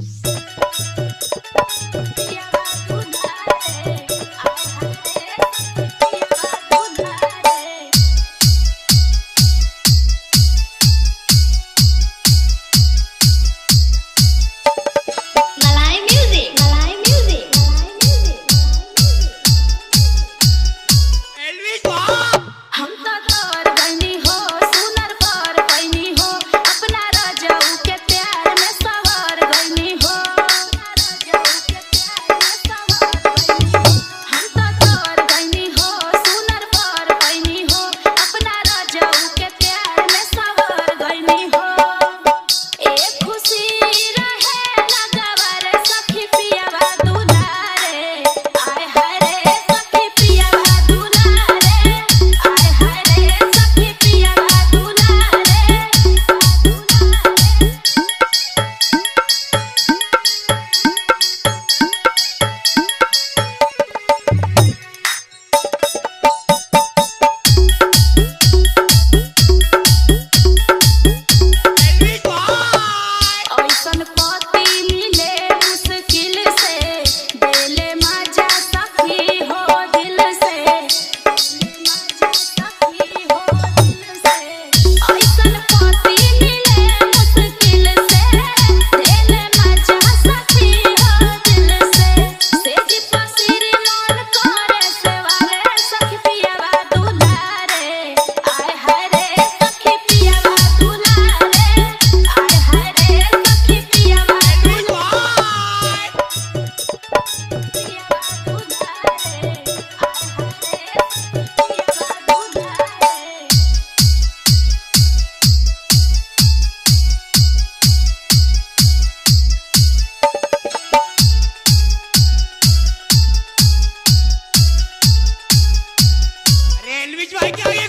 Malay बीच भाई क्या आगे